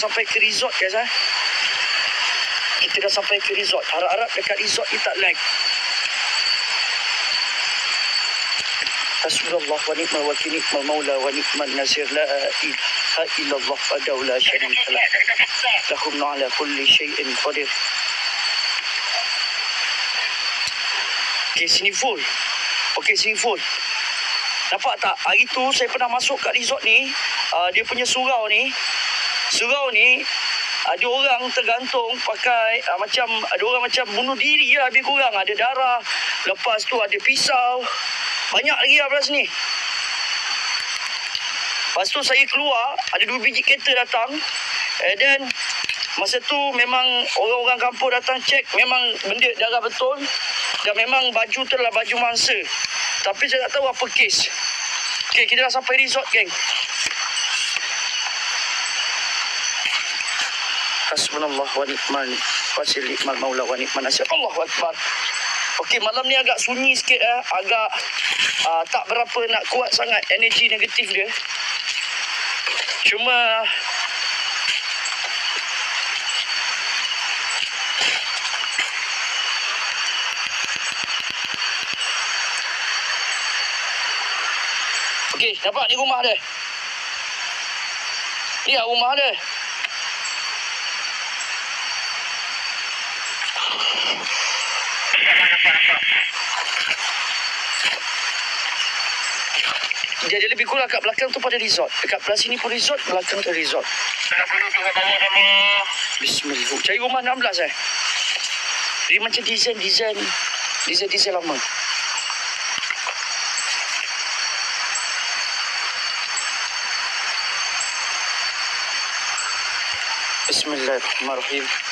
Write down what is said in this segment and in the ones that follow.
sampai ke resort guys eh. Kita dah sampai ke resort. Harap-harap dekat resort ni tak lag. Hasbunallah wa ni'mal wakil ni'mal maula wa ni'mal nasir la ilaha illallah wa la syarika lah. Lahum ala kulli syai'in qadir. Okey, sini full. Okey, sini full. Nampak tak? Hari tu saya pernah masuk kat resort ni. Uh, dia punya surau ni. Surau ni ada orang tergantung pakai uh, macam ada orang macam bunuh diri lah lebih kurang. Ada darah lepas tu ada pisau. Banyak lagi lah belah sini lepas tu saya keluar ada dua biji kereta datang. And then masa tu memang orang-orang kampung datang cek memang benda darah betul. Dan memang baju tu adalah baju mangsa. Tapi saya tak tahu apa kes. Okay, kita dah sampai resort, geng. Hasbunallah wa ni'mal wakil ni'mal maula wa ni'mal nasir. Allahu akbar. Okey, malam ni agak sunyi sikit eh. Agak uh, tak berapa nak kuat sangat energi negatif dia. Cuma Okey, nampak ni rumah dia. Ni lah rumah dia. Dia, dia lebih kurang kat belakang tu pada resort. Dekat belah sini pun resort, belakang tu resort. Bismillah. Cari rumah 16 eh. Dia macam design-design. Design-design lama. Bismillahirrahmanirrahim.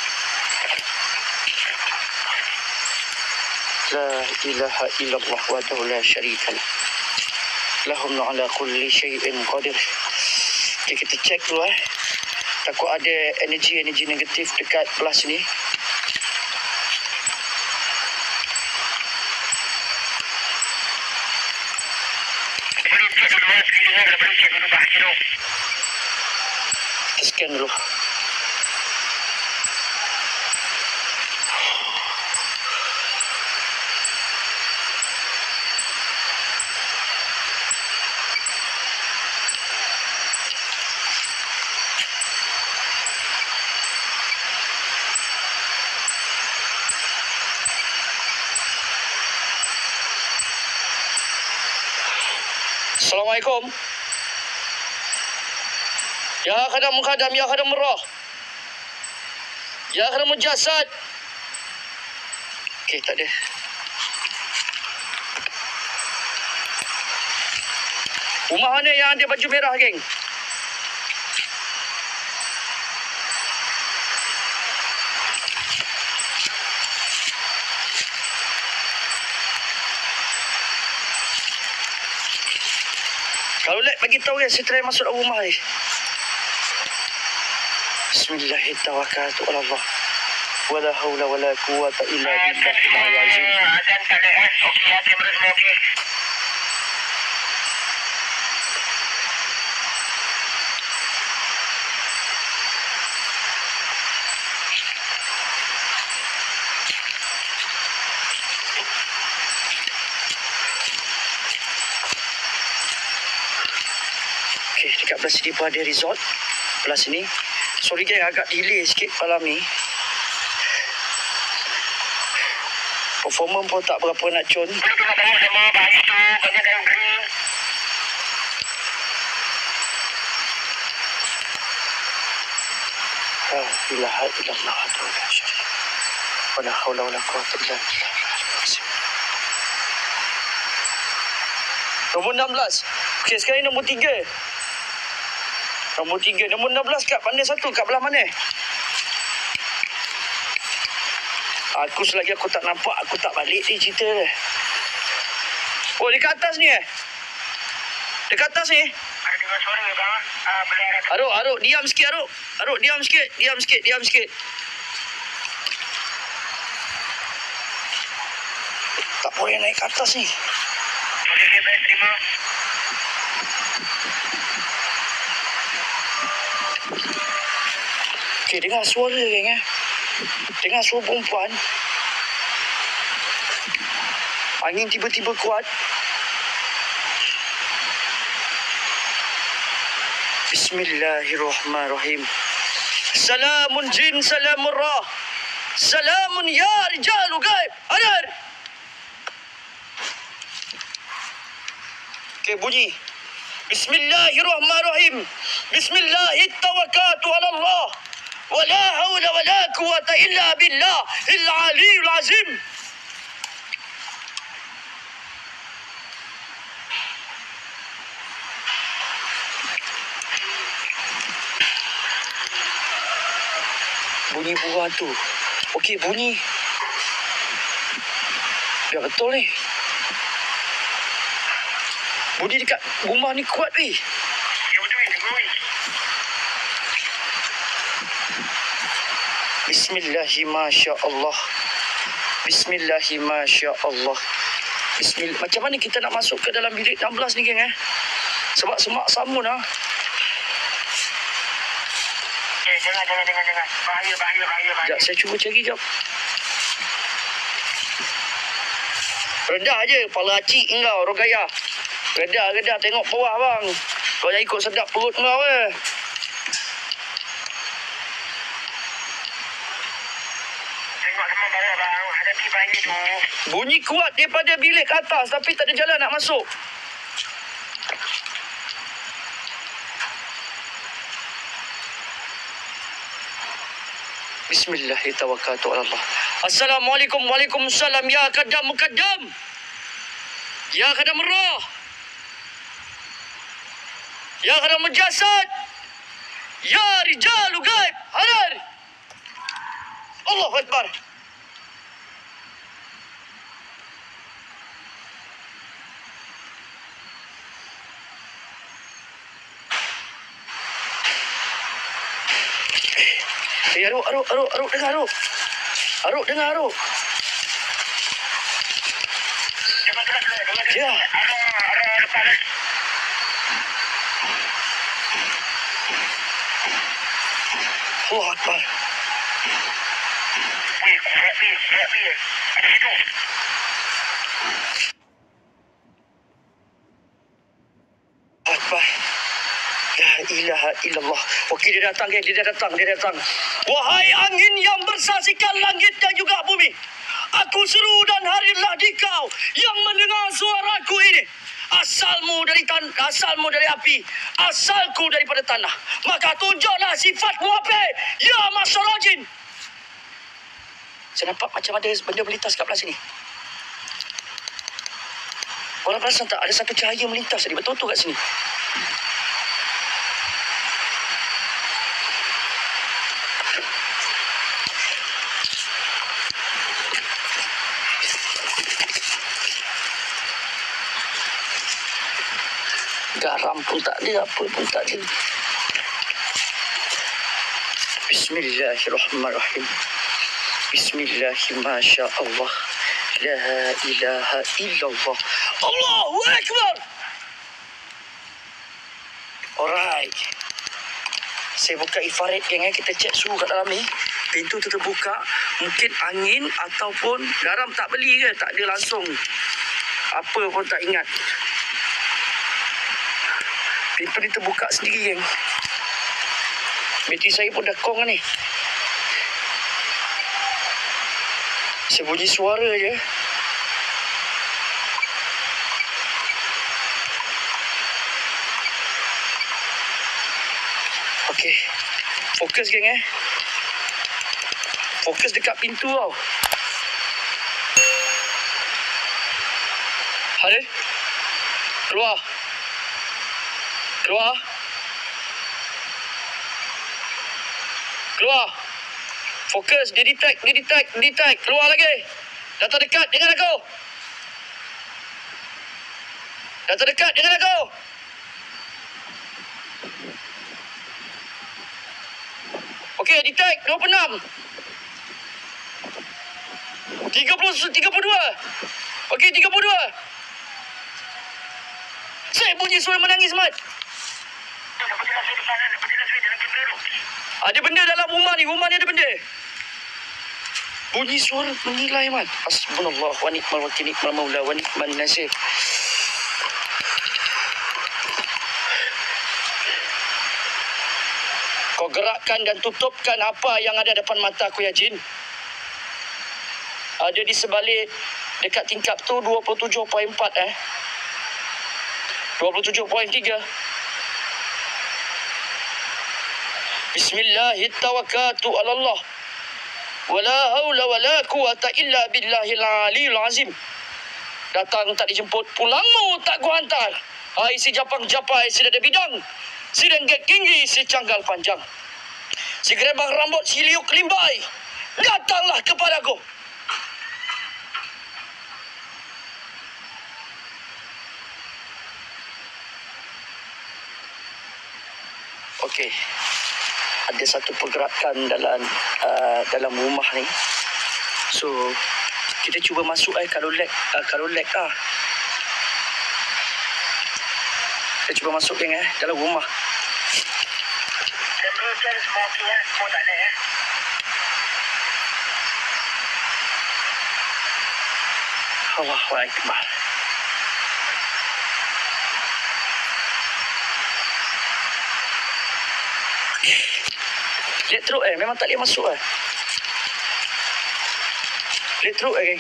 La ilaha illallah wa la syarika lah. Lahum ala kulli syai'in qadir. Okay, kita cek dulu eh. Takut ada energi-energi negatif dekat sekali ni. Kita scan dulu. Assalamualaikum. Ya khadam khadam ya khadam roh. Ya khadam jasad. Okey, tak ada. Rumah mana yang ada baju merah, geng? Kalau lek bagi tahu ya, saya try masuk dalam rumah ni. Bismillahirrahmanirrahim. Wala haula wala quwata illa billahil azim. Azan tak ada eh. Okey, ya. Kamera dekat pun ada resort. Belah sini. Sorry geng, agak delay sikit malam ni. Performa pun tak berapa nak cun. Perlu tengok bawah sama. Bahagia tu. Banyak dalam kering. La ilaha illallah wa la syarika wa la haula wa la quwwata illa billah. Nombor 16. Okey, sekarang nombor 3. Nombor 3. Nombor 16 kat mana satu? Kat belah mana? Aku selagi aku tak nampak, aku tak balik ni cerita dia. Oh, dekat atas ni eh? Dekat atas ni? Ada dengar suara bang? Boleh ada. Aruk, Aruk, diam sikit Aruk. Aruk, diam sikit. Diam sikit, diam sikit. Tak boleh naik ke atas ni. Okey, okey, baik, terima. Okey, dengar suara geng eh. Dengar suara perempuan. Angin tiba-tiba kuat. Bismillahirrahmanirrahim. Salamun jin, salamun rah. Salamun ya rijalu gaib. Adar. Okey, bunyi. Bismillahirrahmanirrahim. Bismillahirrahmanirrahim. ala Allah. ولا حول ولا قوة إلا بالله العلي العظيم Bunyi buah tu. Okey, bunyi. Ya betul ni. Bunyi dekat rumah ni kuat weh. Bismillahi masya Allah. Bismillahi masya Allah. Bismillah. Macam mana kita nak masuk ke dalam bilik 16 ni geng eh? Sebab semak samun ah. Okey, jangan, jangan, jangan, jangan. Bahaya, bahaya, bahaya, bahaya. Sekejap saya cuba cari jap. Redah je kepala acik engkau Rogaya. Redah redah tengok bawah bang. Kau yang ikut sedap perut kau eh. Tengok semua bawah, bang. Hadapi bahaya tu. Bunyi kuat daripada bilik ke atas tapi tak ada jalan nak masuk. Bismillahirrahmanirrahim. Assalamualaikum Waalaikumsalam ya kadam mukaddam. Ya kadam roh. Ya kadam mujasad. Ya rijalu gaib. Hadir. Allahu Akbar. Eh, Aruk, Aruk, Aruk, Aruk, dengar Aruk. Aruk, dengar Aruk. Ya. Allah Akbar. Weh, kuat, weh, kuat, weh. Ada situ. Akbar. La ilaha Okey, dia datang. Dia dah datang, dia datang. Wahai angin yang bersaksikan langit dan juga bumi. Aku seru dan harilah di kau yang mendengar suaraku ini. Asalmu dari tan asalmu dari api, asalku daripada tanah. Maka tunjuklah sifatmu apa? Ya Masarajin. Saya nampak macam ada benda melintas kat belah sini. Korang perasan tak ada satu cahaya melintas tadi betul-betul kat sini. Garam pun tak ada, apa pun tak ada. Bismillahirrahmanirrahim. Bismillahirrahmanirrahim. La ilaha illallah. Allahu Akbar. Alright. Saya buka ifarit geng eh. Kita cek suhu kat dalam ni. Pintu tu terbuka. Mungkin angin ataupun garam tak beli ke? Tak ada langsung. Apa pun tak ingat. Pintu ni terbuka sendiri geng. Bateri saya pun dah kong ni. Saya bunyi suara je. Okey. Fokus geng eh. Fokus dekat pintu tau. Hadir. Keluar. Keluar. Keluar. Fokus. Dia detect. Dia detect. Dia detect. Keluar lagi. Dah terdekat dengan aku. Dah terdekat dengan aku. Okey, detect. 26. 30, 32. Okey, 32. Saya bunyi suara menangis, Mat. Ada benda dalam rumah ni. Rumah ni ada benda. Bunyi suara menilai, Mat. Hasbunallah wa ni'mal wakil ni'mal maula wa ni'mal nasir. Kau gerakkan dan tutupkan apa yang ada depan mata aku ya jin. Ada di sebalik dekat tingkap tu 27.4 eh. 27.3. Bismillahirrahmanirrahim. ala Allah. Wala haula wala quwata illa billahil aliyil azim. Datang tak dijemput, pulangmu tak ku hantar. Hai si japang japai si dada bidang. Si rengget tinggi si canggal panjang. Si gerebang rambut si liuk limbai. Datanglah kepadaku. Okey. Ada satu pergerakan dalam uh, dalam rumah ni. So kita cuba masuk eh kalau lag uh, kalau lag ah. Kita cuba masuk geng eh dalam rumah. Semua okey eh. Semua tak ada eh. Allahu Akbar. Lihat teruk eh. Memang tak boleh masuk eh. Lihat teruk eh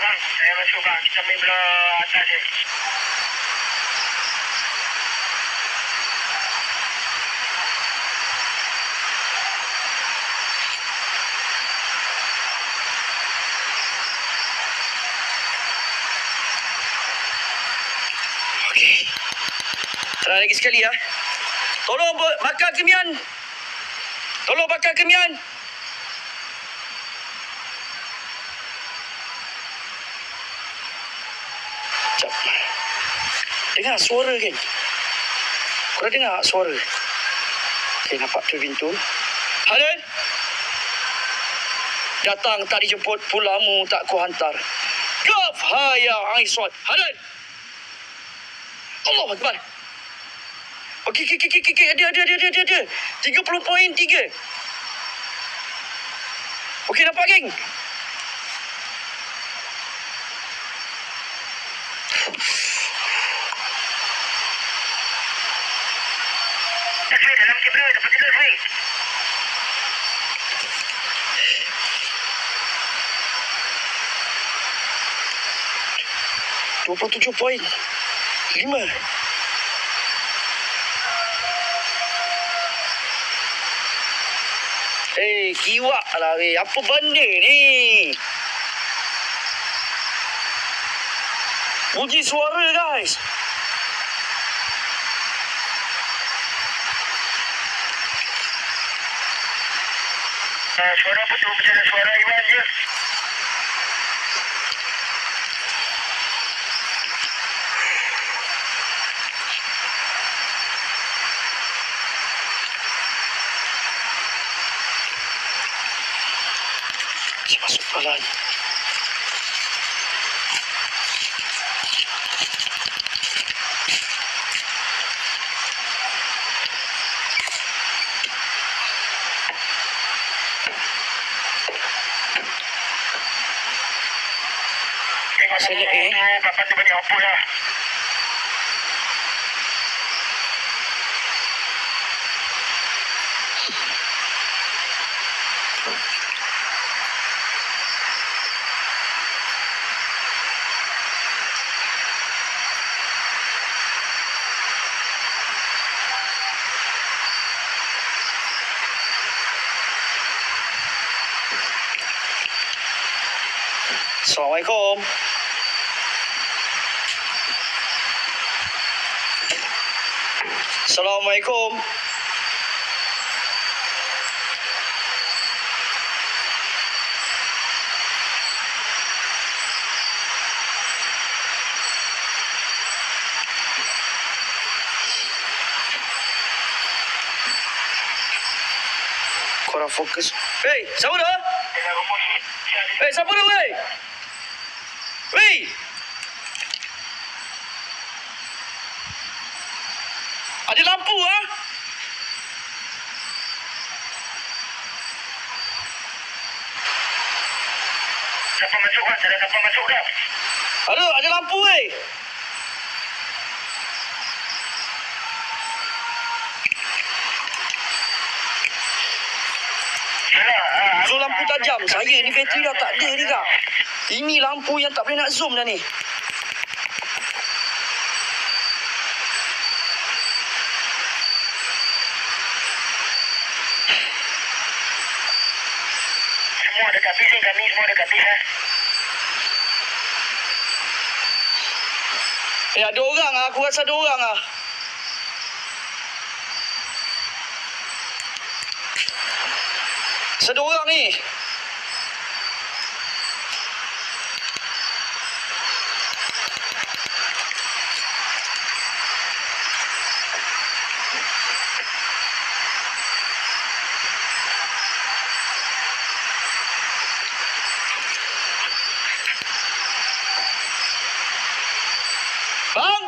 lah. Saya masuk bang. Kita ambil belah atas ni. Lagi sekali ya. Tolong bakar kemian. Tolong bakar kemian. Sekejap. Dengar suara kan? Dah dengar suara? Okey, nampak tu pintu. Halil? Datang tak dijemput, pulamu tak ku hantar. Kaf haya Aiswat. Halil? Allah Akbar. Okey, okey, okey, okey, okey. Ada, ada, ada, ada, ada, ada. 30 poin 3. Okey, geng? Dapat ni. Dua puluh tujuh poin. Lima. Kiwak lah weh. Apa benda ni? Bunyi suara guys. Uh, suara apa tu? Macam suara Iwan je. Assalamualaikum. Assalamualaikum. Korang focus. Hey, siapa? Hey, siapa dah? Weh! Ada lampu, ah? siapa masuk kan? Ada siapa masuk dah? Ada, ada lampu, weh. Yalah. ah, Zoom lampu tajam. Saya ni bateri dah tak ada ni, kak. Ini lampu yang tak boleh nak zoom dah ni. Semua dekat bis ni. Kami semua dekat bis eh. Eh, ada orang ah. Aku rasa ada orang ah. Rasa ada orang ni. Bang!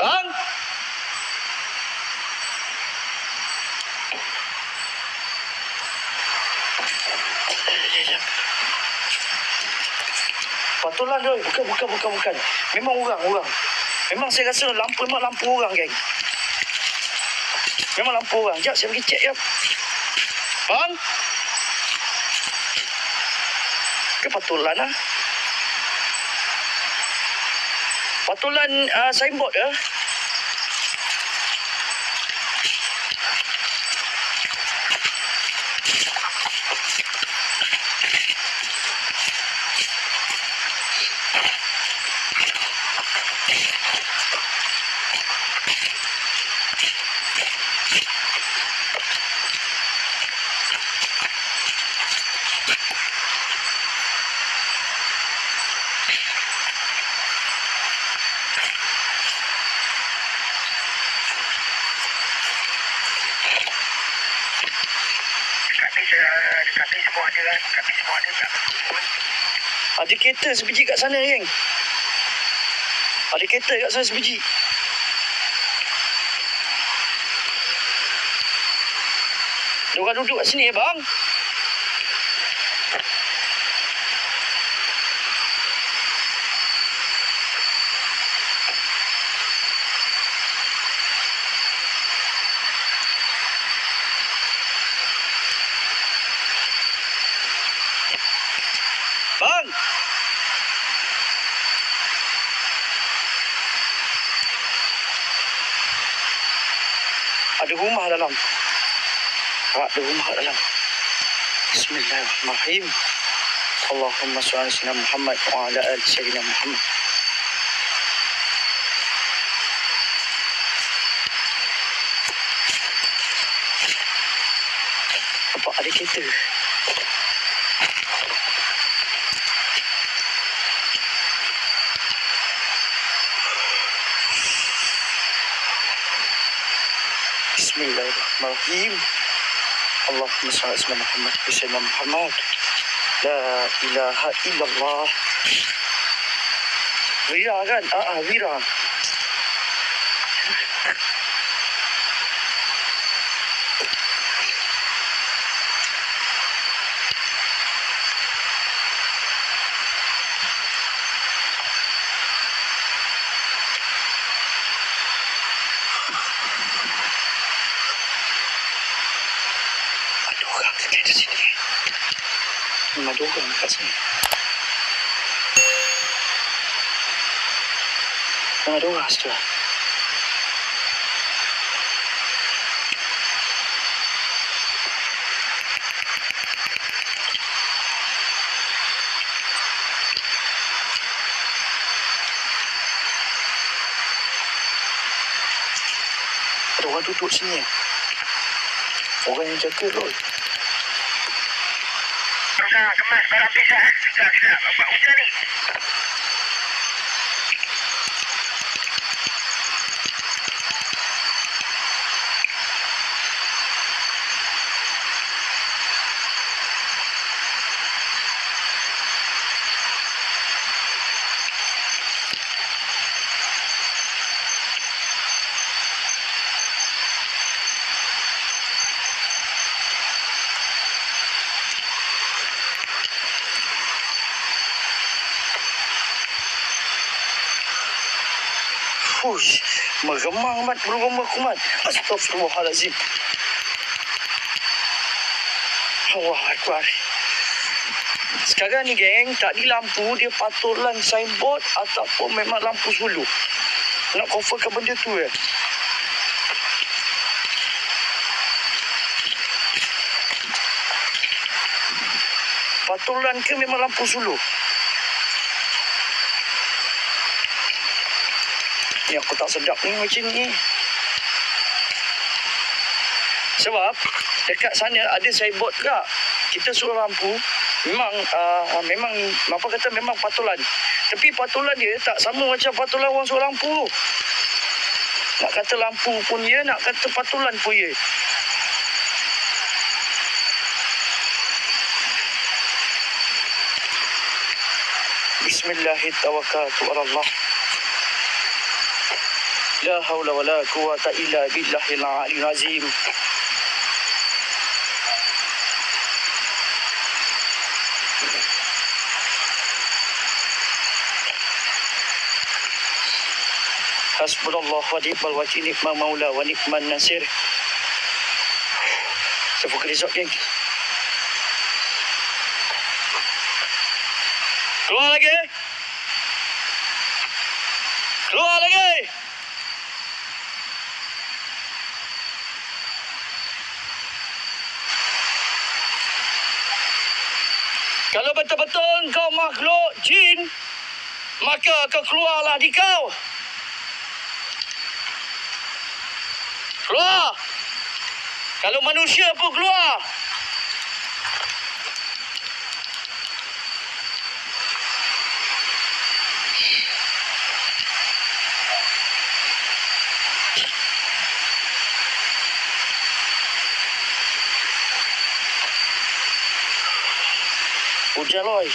Bang! Patutlah doi. Bukan, bukan, bukan, bukan. Memang orang, orang. Memang saya rasa lampu, memang lampu orang, geng. Memang lampu orang. Sekejap, saya pergi cek, jap. Bang? Ke patulan, ah? Patulan uh, signboard, ah? Dekat bis, ah, dekat bis semua ada kan. Dekat bis semua ada. Dekat bis semua. Ada kereta sebiji kat sana, geng. Ada kereta kat sana sebiji. Orang duduk kat sini, eh. Bang! Ada rumah dalam. Awak ada rumah dalam. Bismillahirrahmanirrahim. Allahumma salli ala sayyidina Muhammad wa ala ali sayyidina Muhammad. Nampak ada kereta. Bismillahirrahmanirrahim. Allahumma salli ala sayyidina Muhammad wa sayyidina Muhammad. La ilaha illallah. Wira kan? Ah, ah Wira. Ada orang dekat di sini. Memang ada orang dekat sini. Memang ada orang situ. Ada orang duduk sini. Orang yang jaga tu. Terus dah kemas barang pizza. eh. Sekejap, sekejap. Buat Fush, meremang mat rumah aku mat. Astagfirullahalazim. Allah Akbar. Sekarang ni geng, tak di lampu dia patulan signboard ataupun memang lampu sulu. Nak confirmkan benda tu ya. Patulan ke memang lampu sulu? Ni aku tak sedap ni macam ni. Sebab dekat sana ada signboard juga. Kita suruh lampu memang uh, memang apa kata memang patulan. Tapi patulan dia tak sama macam patulan orang suruh lampu. Nak kata lampu pun ya, nak kata patulan pun ya. Bismillahirrahmanirrahim. La haula wa la quwata illa billahil aliyyil azim. Hasbunallah wa ni'mal wakil ni'mal maula wa ni'mal nasir. Saya buka resort geng. Keluar lagi. Keluar lagi. Kalau betul-betul kau makhluk jin, maka kau keluarlah di kau. Keluar. Kalau manusia pun keluar. Loy.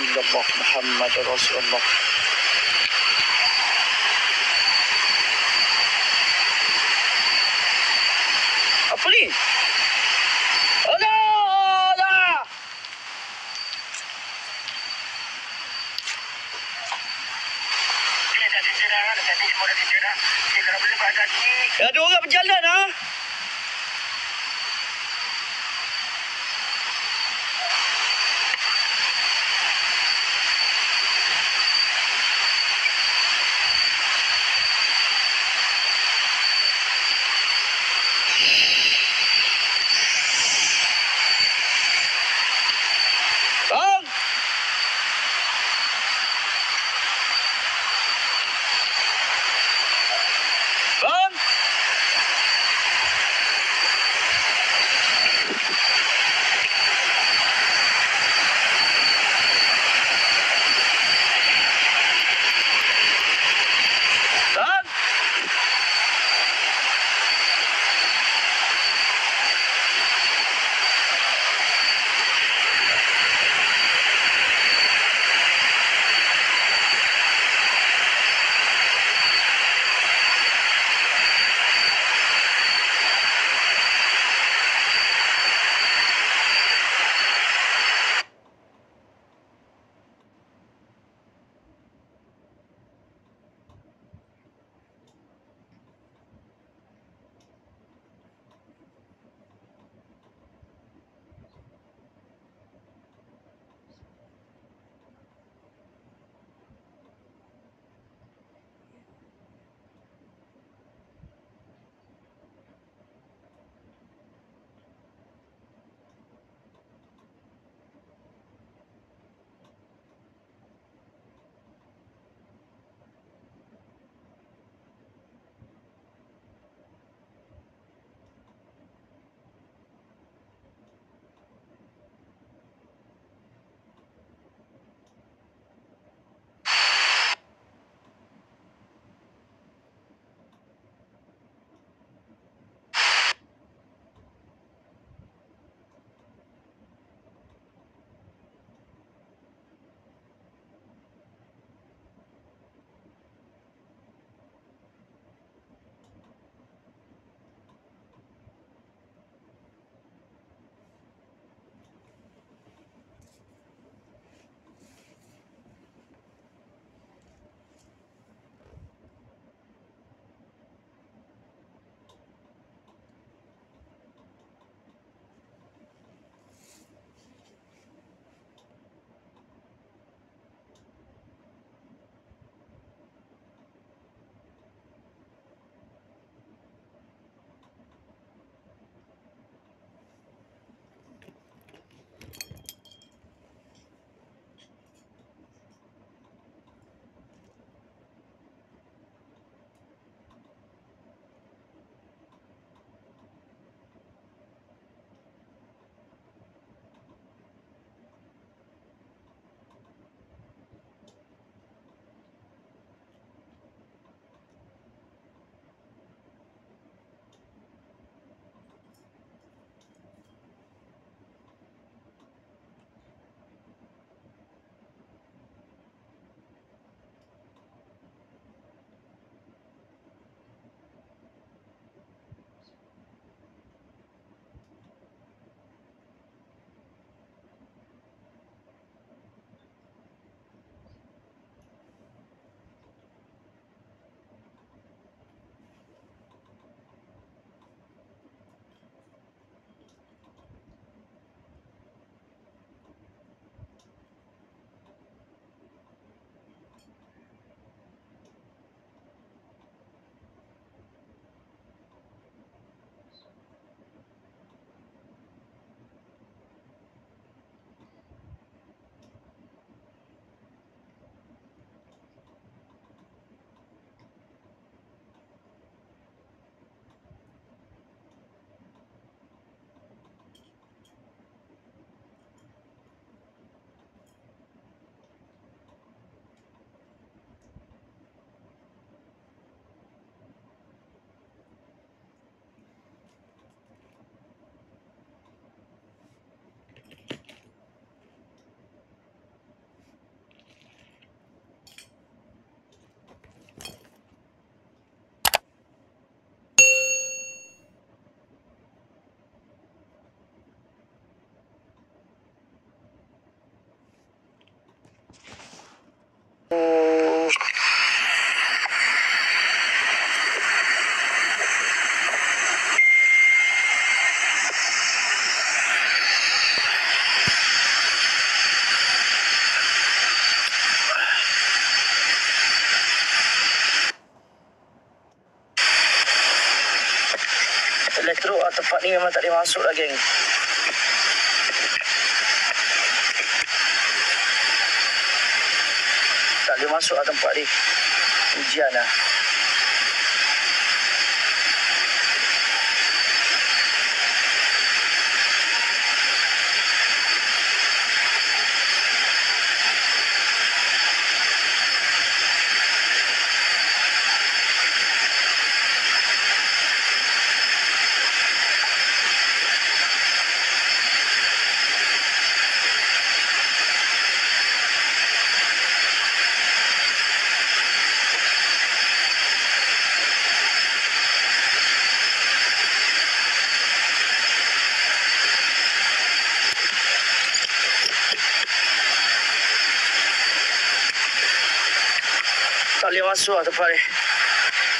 Illallah Muhammad Rasulullah. Apa ni? Buat kaki. Ada orang berjalan ha? Tempat ni memang tak boleh masuk lah geng. Tak boleh masuk lah tempat ni. Ujian lah. Masuk lah tempat ni.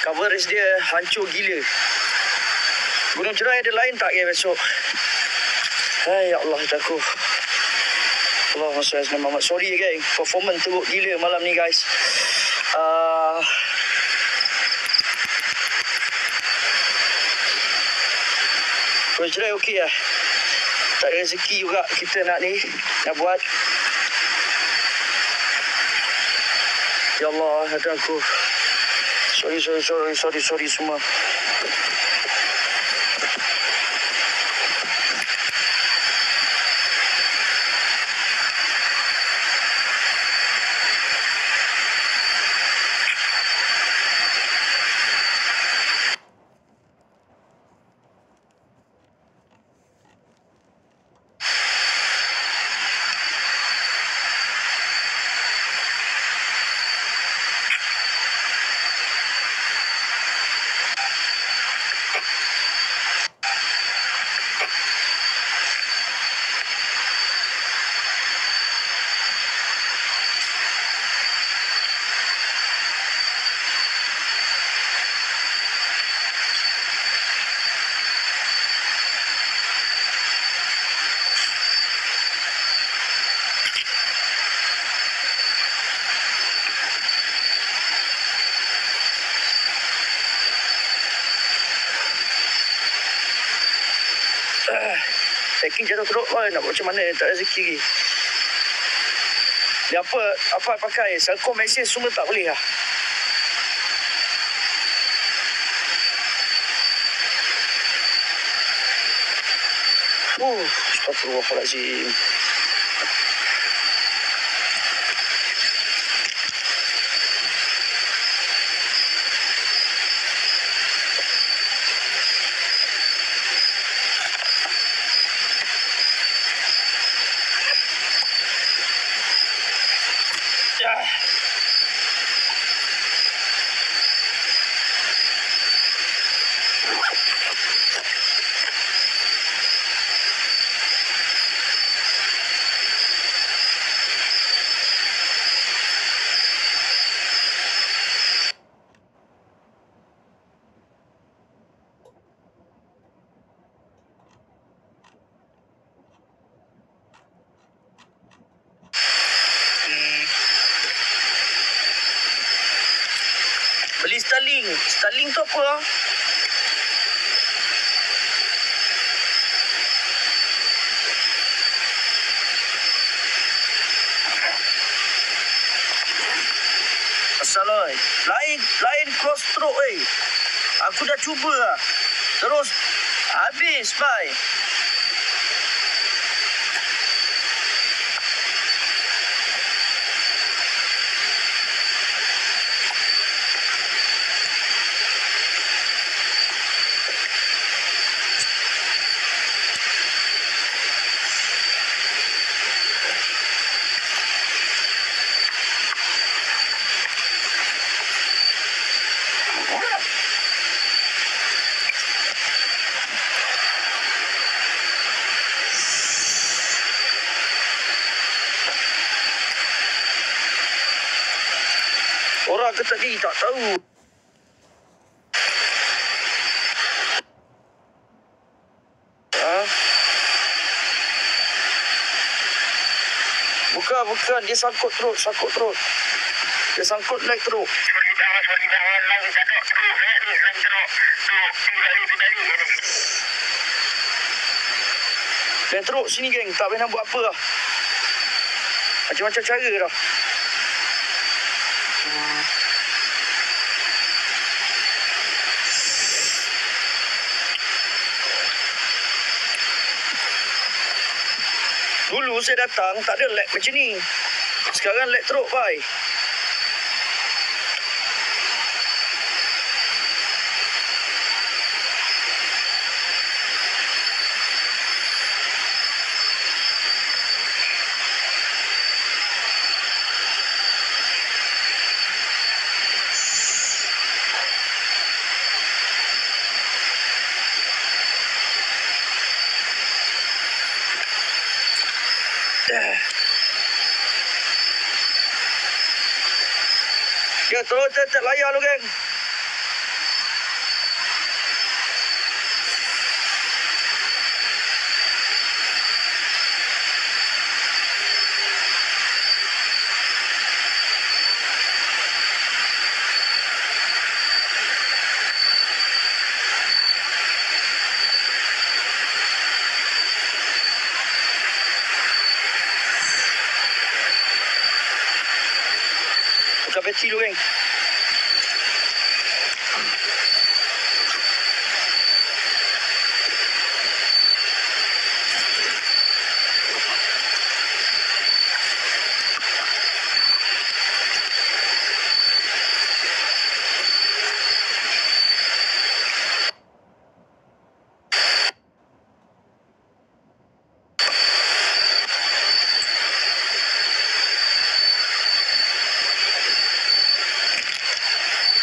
Coverage dia hancur gila. Gunung Cerai ada lain tak ya besok? Hai ya Allah aku. Salli ala Muhammad. Sorry geng, performance teruk gila malam ni guys. Uh, Gunung Cerai okey lah. Tak ada rezeki juga kita nak ni, nak buat. Ya Allah, ada aku. Sorry, sorry, sorry, sorry, sorry semua. Packing jatuh teruk lah. Nak buat macam mana tak ada rezeki lagi. Dia apa apa pakai Selcom Maxis semua tak boleh lah. Oh, astagfirullahaladzim. Ke tadi tak tahu. Ha? Bukan, bukan. Dia sangkut teruk, sangkut teruk. Dia sangkut tinggal lagi. Dan teruk sini geng. Tak boleh nak buat apa lah. Macam-macam cara dah. Saya datang tak ada lag macam ni. Sekarang lag teruk pai. Ya, terus tetap layar lu, geng. Buka bateri dulu, geng.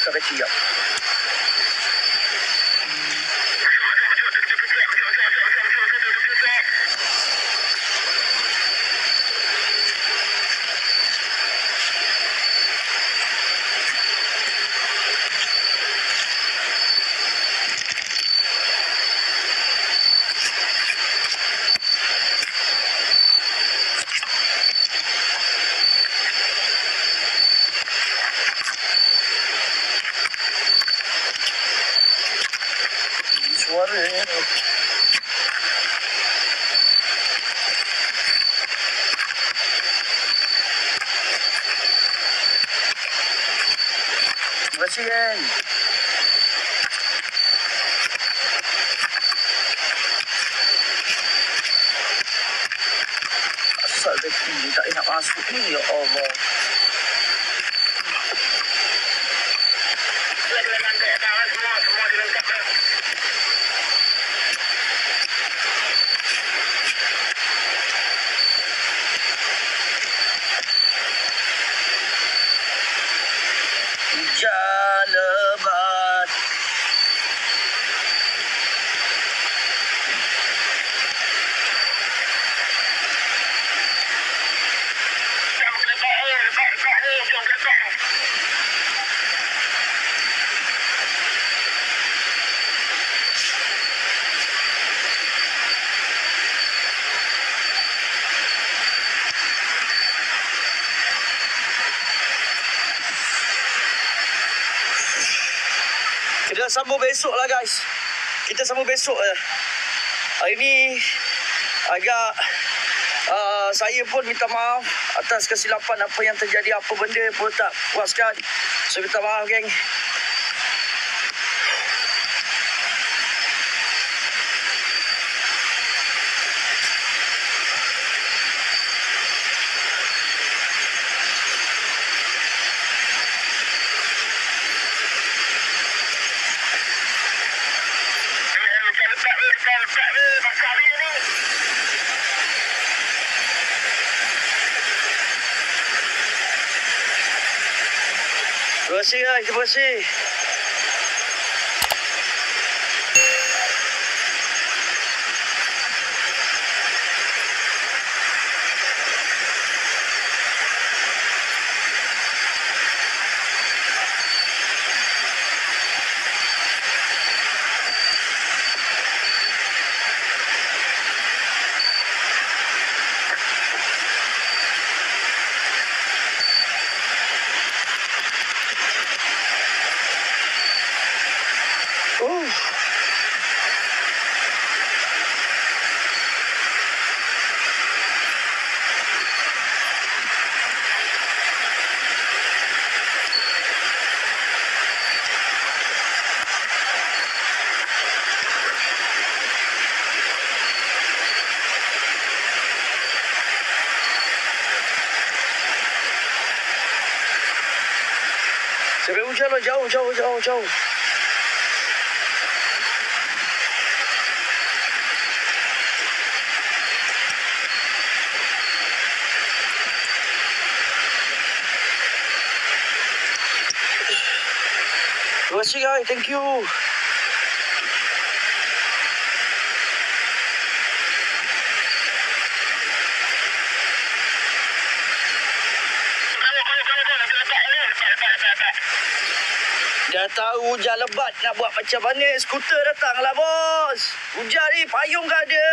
Buka bateri, ya. Suara ni. Terima kasih, geng. Asal bateri ni tak nak masuk ni, ya Allah. Kena landai dah semua. Semua dilengkap dah. Hujan lebat Jam lebat eh. Lebat, lebat eh. Jam lebat. Kita sambung besok lah guys. Kita sambung besok je Hari ni Agak uh, Saya pun minta maaf Atas kesilapan apa yang terjadi Apa benda pun tak puaskan. Saya minta maaf geng Eh, Jam lebat eh. Jam lebat eh. Masak dia ni. Terima kasih guys Terima kasih Sampai hujan lah. Jauh, jauh, jauh, jauh. Terima kasih guys. Thank you. Dah tahu hujan lebat nak buat macam mana. Skuter datang lah bos. Hujan ni payung tak ada.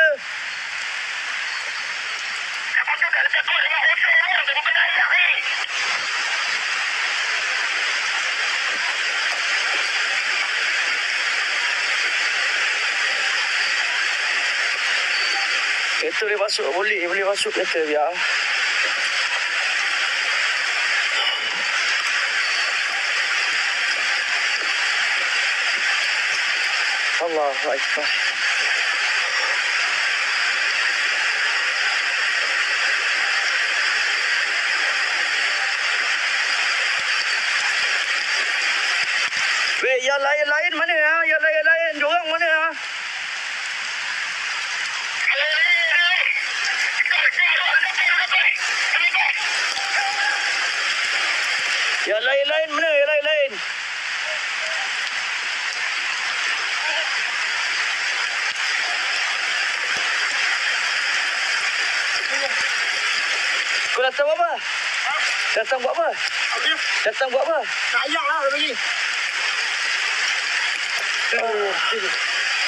Kereta boleh masuk. Boleh, boleh masuk kereta biar. Allah Akbar. Weh, yang lain-lain mana ha? Yang lain-lain, diorang mana ha? Yang lain-lain mana? Yang lain-lain. Kau datang buat apa? Datang buat apa? Datang buat apa? Sayang lah bagi. Oh,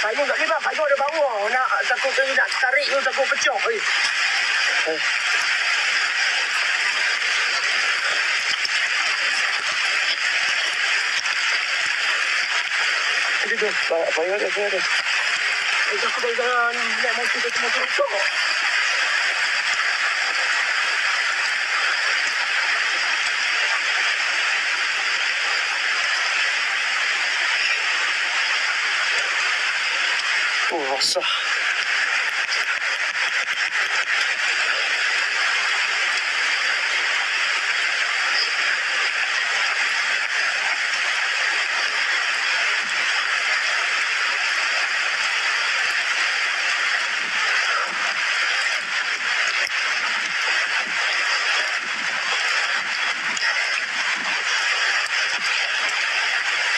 Payung tak boleh Payung ada bawah. Nak takut kena nak tarik tu takut pecah. Eh. eh. Itu tu, payung ada, payung ada. Eh, takut dah naik motor motor rosak. Oh, basah.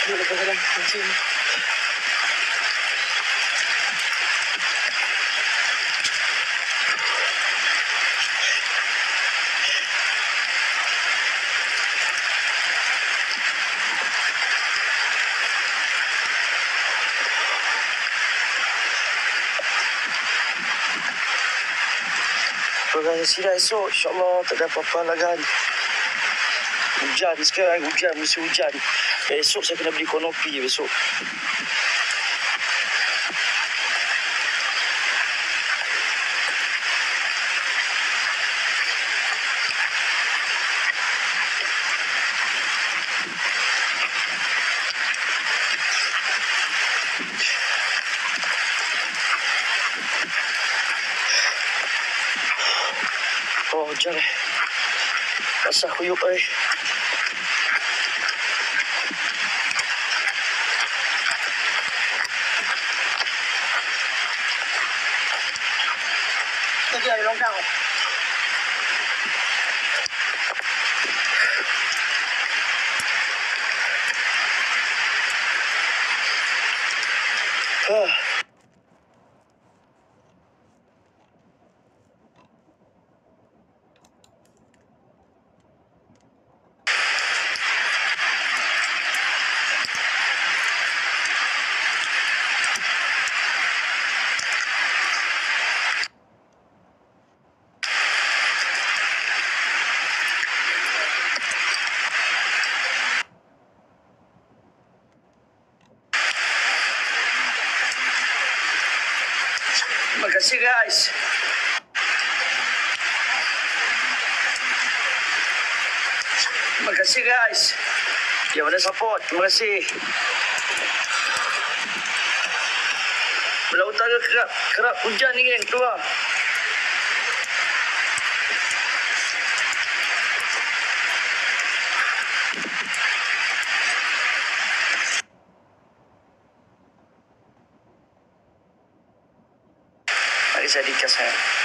Boleh berjalan macam ni. Pegang sidang esok InsyaAllah tak ada apa-apa lah kan. Hujan sekarang Hujan Mesti hujan. Esok saya kena beli konopi besok sa huyo ay. masih Belah utara kerap kerap hujan ni kan keluar. Mari saya dikasih.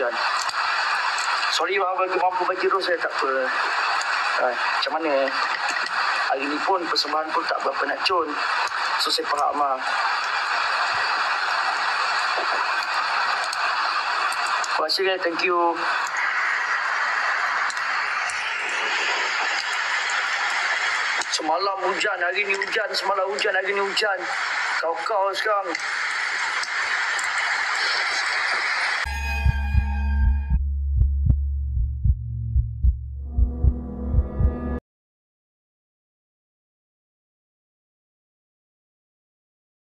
Hujan. Sorry bang, bagi mampu bagi terus saya tak apa. Ah, macam mana eh? Hari ni pun persembahan pun tak berapa nak cun. So saya faham lah. Terima kasih thank you. Semalam hujan, hari ni hujan, semalam hujan, hari ni hujan. Kau-kau sekarang.